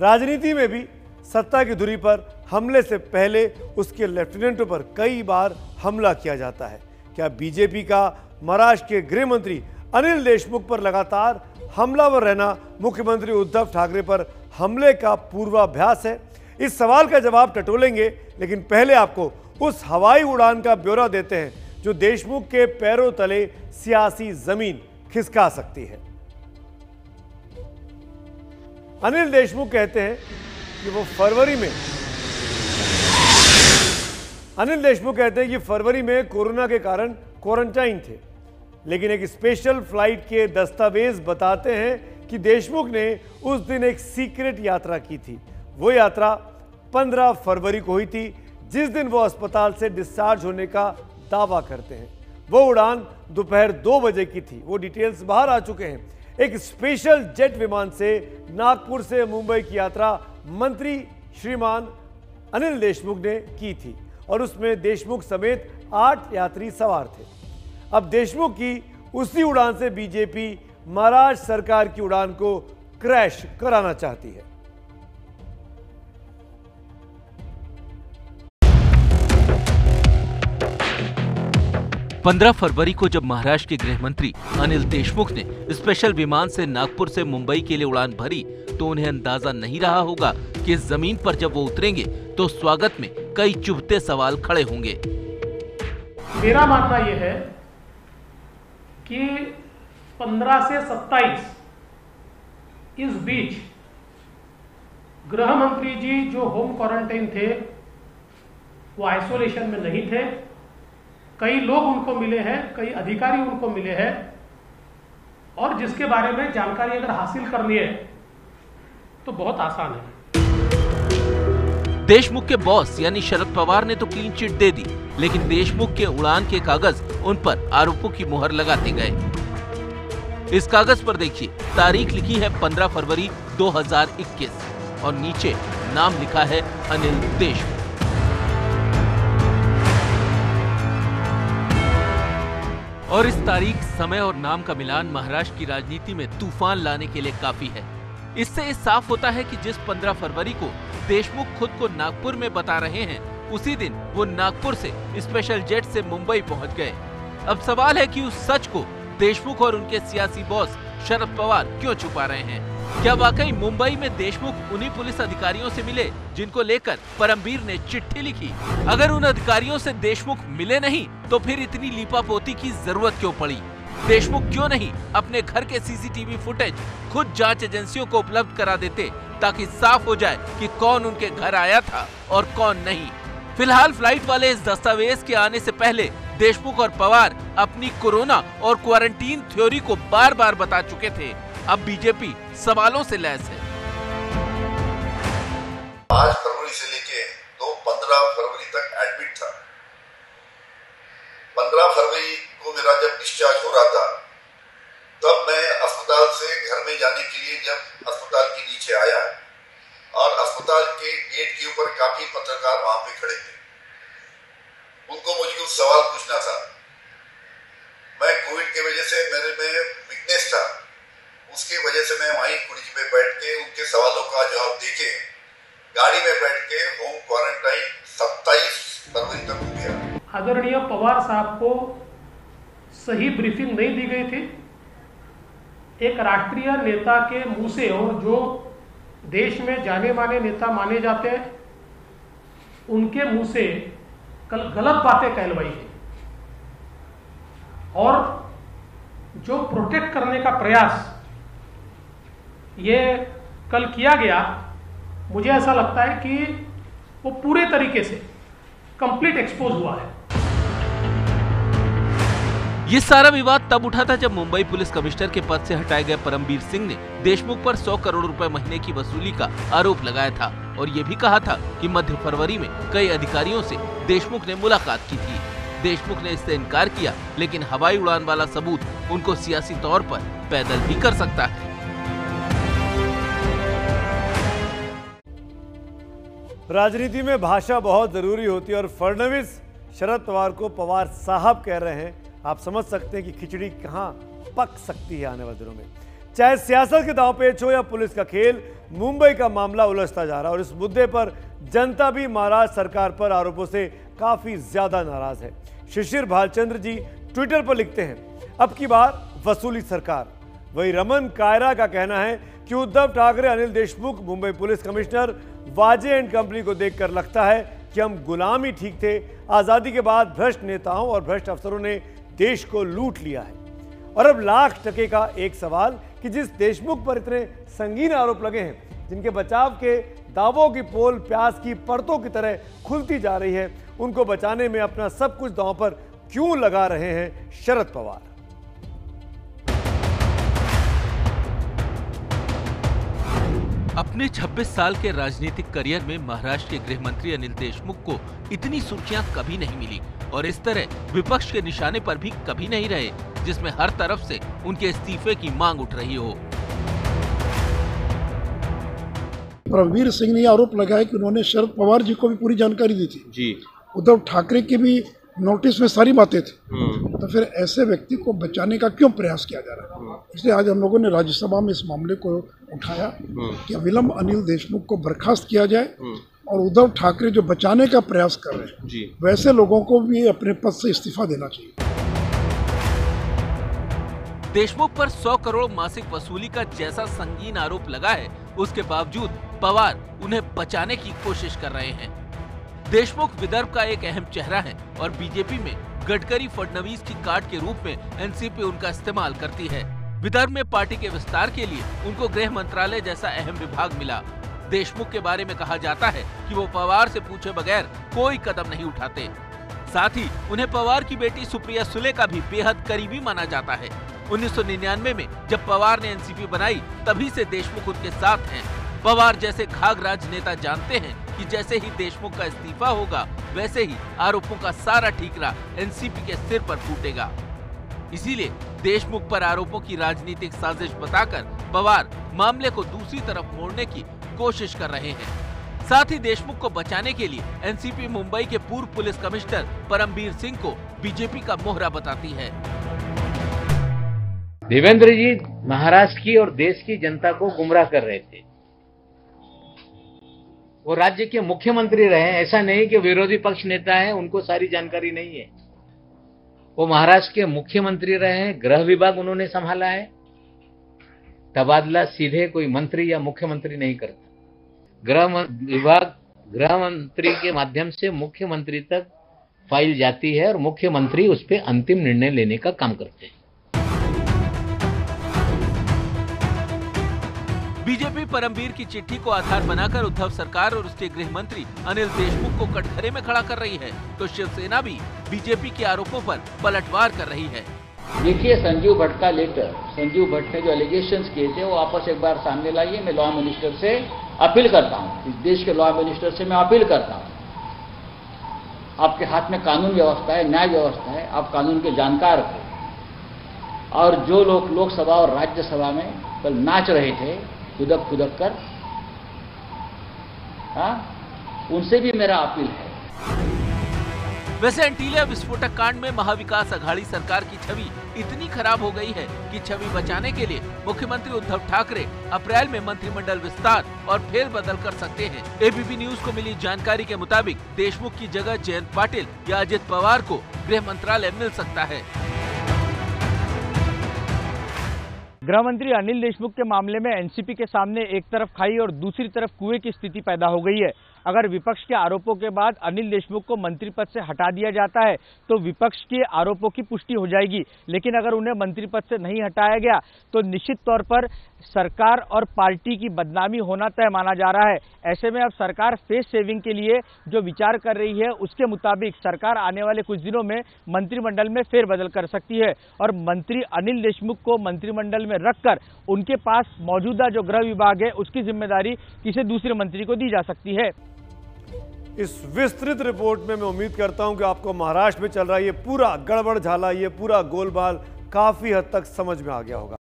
राजनीति में भी सत्ता की धुरी पर हमले से पहले उसके लेफ्टिनेंटों पर कई बार हमला किया जाता है। क्या बीजेपी का महाराष्ट्र के गृह मंत्री अनिल देशमुख पर लगातार हमलावर रहना मुख्यमंत्री उद्धव ठाकरे पर हमले का पूर्वाभ्यास है? इस सवाल का जवाब टटोलेंगे, लेकिन पहले आपको उस हवाई उड़ान का ब्यौरा देते हैं, जो देशमुख के पैरों तले सियासी ज़मीन खिसका सकती है। अनिल देशमुख कहते हैं कि वो फरवरी में, अनिल देशमुख कहते हैं कि फरवरी में कोरोना के कारण क्वारंटाइन थे, लेकिन एक स्पेशल फ़्लाइट के दस्तावेज़ बताते हैं कि देशमुख ने उस दिन एक सीक्रेट यात्रा की थी। वो यात्रा 15 फरवरी को हुई थी, जिस दिन वो अस्पताल से डिस्चार्ज होने का दावा करते हैं। वो उड़ान दोपहर दो बजे की थी। वो डिटेल्स बाहर आ चुके हैं। एक स्पेशल जेट विमान से नागपुर से मुंबई की यात्रा मंत्री श्रीमान अनिल देशमुख ने की थी और उसमें देशमुख समेत आठ यात्री सवार थे। अब देशमुख की उसी उड़ान से बीजेपी महाराष्ट्र सरकार की उड़ान को क्रैश कराना चाहती है। पंद्रह फरवरी को जब महाराष्ट्र के गृह मंत्री अनिल देशमुख ने स्पेशल विमान से नागपुर से मुंबई के लिए उड़ान भरी तो उन्हें अंदाज़ा नहीं रहा होगा कि ज़मीन पर जब वो उतरेंगे तो स्वागत में कई चुभते सवाल खड़े होंगे। मेरा मानना यह है कि 15 से 27 इस बीच गृह मंत्री जी जो होम क्वारंटाइन थे, वो आइसोलेशन में नहीं थे। कई लोग उनको मिले हैं, कई अधिकारी उनको मिले हैं, और जिसके बारे में जानकारी अगर हासिल करनी है तो बहुत आसान है। देशमुख के बॉस यानी शरद पवार ने तो क्लीन चिट दे दी, लेकिन देशमुख के उड़ान के कागज़ उन पर आरोपों की मुहर लगाते गए। इस कागज़ पर देखिए, तारीख लिखी है 15 फरवरी 2021 और नीचे नाम लिखा है अनिल देशमुख। और इस तारीख, समय और नाम का मिलान महाराष्ट्र की राजनीति में तूफ़ान लाने के लिए काफ़ी है। इससे इस साफ़ होता है कि जिस 15 फरवरी को देशमुख खुद को नागपुर में बता रहे हैं, उसी दिन वो नागपुर से स्पेशल जेट से मुंबई पहुँच गए। अब सवाल है कि उस सच को देशमुख और उनके सियासी बॉस शरद पवार क्यों छुपा रहे हैं? क्या वाकई मुंबई में देशमुख उन्हीं पुलिस अधिकारियों से मिले जिनको लेकर परमवीर ने चिट्ठी लिखी? अगर उन अधिकारियों से देशमुख मिले नहीं तो फिर इतनी लीपापोती की ज़रूरत क्यों पड़ी? देशमुख क्यों नहीं अपने घर के सीसीटीवी फुटेज, खुद जाँच एजेंसियों को उपलब्ध करा देते, ताकि साफ़ हो जाए कि कौन उनके घर आया था और कौन नहीं? फ़िलहाल फ़्लाइट वाले इस दस्तावेज़ के आने से पहले देशमुख और पवार अपनी कोरोना और क्वारंटीन थ्योरी को बार बार बता चुके थे। अब बीजेपी सवालों से लैस है। पाँच फरवरी से लेके दो पंद्रह फरवरी तक एडमिट था। पंद्रह फरवरी को मेरा जब डिस्चार्ज हो रहा था तब मैं अस्पताल से घर में जाने के लिए जब अस्पताल के नीचे आया और अस्पताल के गेट के ऊपर काफ़ी पत्रकार वहाँ पे खड़े थे उनको मुझे कुछ सवाल पूछना था मैं कोविड की वजह से मेरे में वीकनेस था उसकी वजह से मैं वहीं कुर्सी पे बैठ के उनके सवालों का जवाब देके गाड़ी में बैठ के होम क्वारंटाइन 27 फरवरी तक हो गया आदरणीय पवार साहब को सही ब्रीफिंग नहीं दी गई थी। एक राष्ट्रीय नेता के मुँह से और जो देश में जाने माने नेता माने जाते हैं, उनके मुँह से कल गलत बातें कहलवाई है और जो प्रोटेक्ट करने का प्रयास ये कल किया गया, मुझे ऐसा लगता है कि वो पूरे तरीके से कंप्लीट एक्सपोज हुआ है। ये सारा विवाद तब उठा था जब मुंबई पुलिस कमिश्नर के पद से हटाए गए परमबीर सिंह ने देशमुख पर 100 करोड़ रुपए महीने की वसूली का आरोप लगाया था और ये भी कहा था कि मध्य फरवरी में कई अधिकारियों से देशमुख ने मुलाकात की थी। देशमुख ने इससे इनकार किया, लेकिन हवाई उड़ान वाला सबूत उनको सियासी तौर पर पैदल भी कर सकता है। राजनीति में भाषा बहुत ज़रूरी होती है और फडणवीस शरद पवार को पवार साहब कह रहे हैं। आप समझ सकते हैं कि खिचड़ी कहाँ पक सकती है आने वाले दिनों में। चाहे सियासत के दांव पेच हो या पुलिस का खेल, मुंबई का मामला उलझता जा रहा है और इस मुद्दे पर जनता भी महाराज सरकार पर आरोपों से काफ़ी ज़्यादा नाराज़ है। शिशिर भालचंद्र जी ट्विटर पर लिखते हैं, अब की बार वसूली सरकार। वही रमन कायरा का कहना है कि Uddhav Thackeray, Anil Deshmukh, Mumbai police commissioner, Waze and company को देखकर लगता है कि हम गुलाम ही ठीक थे। आज़ादी के बाद भ्रष्ट नेताओं और भ्रष्ट अफसरों ने देश को लूट लिया है। और अब लाख टके का एक सवाल कि जिस देशमुख पर इतने संगीन आरोप लगे हैं, जिनके बचाव के दावों की पोल प्यास की परतों की तरह खुलती जा रही है, उनको बचाने में अपना सब कुछ दांव पर क्यों लगा रहे हैं शरद पवार? अपने 26 साल के राजनीतिक करियर में महाराष्ट्र के गृह मंत्री अनिल देशमुख को इतनी सुर्खियाँ कभी नहीं मिली। और इस तरह विपक्ष के निशाने पर भी कभी नहीं रहे जिसमें हर तरफ़ से उनके इस्तीफे की मांग उठ रही हो। प्रवीर सिंह ने आरोप लगाया कि उन्होंने शरद पवार जी को भी पूरी जानकारी दी थी। जी। उद्धव ठाकरे की भी नोटिस में सारी बातें थी। हम्म। तो फिर ऐसे व्यक्ति को बचाने का क्यों प्रयास किया जा रहा है? इसलिए आज हम लोगों ने राज्यसभा में इस मामले को उठाया कि अविलंब अनिल देशमुख को बर्खास्त किया जाए। और उद्धव ठाकरे जो बचाने का प्रयास कर रहे हैं जी। वैसे लोगों को भी अपने पद से इस्तीफा देना चाहिए। देशमुख पर 100 करोड़ मासिक वसूली का जैसा संगीन आरोप लगा है उसके बावजूद पवार उन्हें बचाने की कोशिश कर रहे हैं। देशमुख विदर्भ का एक अहम चेहरा है और बीजेपी में गडकरी फडणवीस की कार्ड के रूप में एनसीपी उनका इस्तेमाल करती है। विदर्भ में पार्टी के विस्तार के लिए उनको गृह मंत्रालय जैसा अहम विभाग मिला। देशमुख के बारे में कहा जाता है कि वो पवार से पूछे बगैर कोई कदम नहीं उठाते। साथ ही उन्हें पवार की बेटी सुप्रिया सुले का भी बेहद करीबी माना जाता है। 1999 में जब पवार ने एनसीपी बनाई, तभी से देशमुख उनके साथ हैं। पवार जैसे खाग राज नेता जानते हैं कि जैसे ही देशमुख का इस्तीफा होगा, वैसे ही आरोपों का सारा ठीकरा एनसीपी के सिर पर फूटेगा। इसीलिए देशमुख पर आरोपों की राजनीतिक साजिश बताकर पवार मामले को दूसरी तरफ़ मोड़ने की कोशिश कर रहे हैं। साथ ही देशमुख को बचाने के लिए एनसीपी मुंबई के पूर्व पुलिस कमिश्नर परमबीर सिंह को बीजेपी का मोहरा बताती है। देवेंद्र जी, महाराष्ट्र की और देश की जनता को गुमराह कर रहे थे। वो राज्य के मुख्यमंत्री रहे ऐसा नहीं कि विरोधी पक्ष नेता है, उनको सारी जानकारी नहीं है। वो महाराष्ट्र के मुख्यमंत्री रहे हैं, गृह विभाग उन्होंने संभाला है। तबादला सीधे कोई मंत्री या मुख्यमंत्री नहीं करता। गृह विभाग गृह मंत्री के माध्यम से मुख्यमंत्री तक फ़ाइल जाती है और मुख्यमंत्री उस पर अंतिम निर्णय लेने का काम करते हैं। बीजेपी परमवीर की चिट्ठी को आधार बनाकर उद्धव सरकार और उसके गृह मंत्री अनिल देशमुख को कटघरे में खड़ा कर रही है। तो शिवसेना भी बीजेपी के आरोपों पर पलटवार कर रही है। देखिए संजीव भट्ट का लेटर संजीव भट्ट ने जो एलिगेशन किए थे वो वापस एक बार सामने लाइए। मैं लॉ मिनिस्टर से अपील करता हूँ, इस देश के लॉ मिनिस्टर से मैं अपील करता हूँ आपके हाथ में कानून व्यवस्था है, न्याय व्यवस्था है, आप कानून के जानकार हो और जो लोग लोकसभा और राज्यसभा में कल नाच रहे थे खुदक खुदक कर, हा? उनसे भी मेरा अपील है वैसे एंटीलिया विस्फोटक कांड में महाविकास अघाड़ी सरकार की छवि इतनी खराब हो गई है कि छवि बचाने के लिए मुख्यमंत्री उद्धव ठाकरे अप्रैल में मंत्रिमंडल विस्तार और फेर बदल कर सकते हैं। एबीपी न्यूज़ को मिली जानकारी के मुताबिक देशमुख की जगह जयंत पाटिल या अजित पवार को गृह मंत्रालय मिल सकता है। गृह मंत्री अनिल देशमुख के मामले में एनसीपी के सामने एक तरफ़ खाई और दूसरी तरफ़ कुएँ की स्थिति पैदा हो गई है। अगर विपक्ष के आरोपों के बाद अनिल देशमुख को मंत्री पद से हटा दिया जाता है तो विपक्ष के आरोपों की पुष्टि हो जाएगी। लेकिन अगर उन्हें मंत्री पद से नहीं हटाया गया तो निश्चित तौर पर सरकार और पार्टी की बदनामी होना तय माना जा रहा है। ऐसे में अब सरकार फेस सेविंग के लिए जो विचार कर रही है, उसके मुताबिक सरकार आने वाले कुछ दिनों में मंत्रिमंडल में फेरबदल कर सकती है और मंत्री अनिल देशमुख को मंत्रिमंडल में रखकर उनके पास मौजूदा जो गृह विभाग है, उसकी ज़िम्मेदारी किसी दूसरे मंत्री को दी जा सकती है। इस विस्तृत रिपोर्ट में मैं उम्मीद करता हूँ कि आपको महाराष्ट्र में चल रहा है, ये पूरा गड़बड़ झाला, ये पूरा गोलबाल काफ़ी हद तक समझ में आ गया होगा।